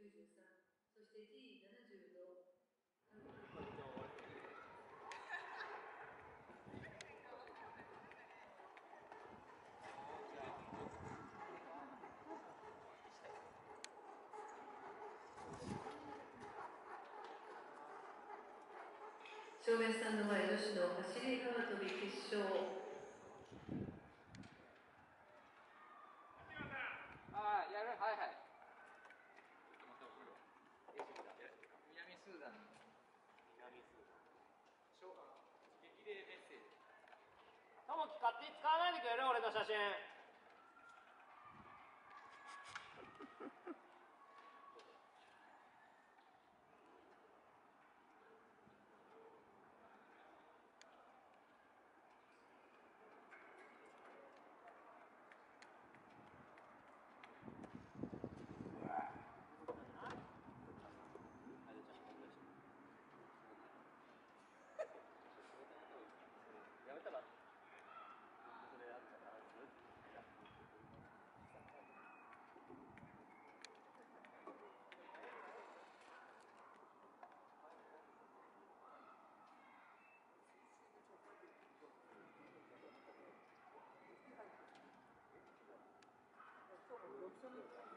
そして T70 の正面スタンド前女子の走り幅跳び決勝。機勝手に使わないでくれる俺の写真。சொல்லுங்கள்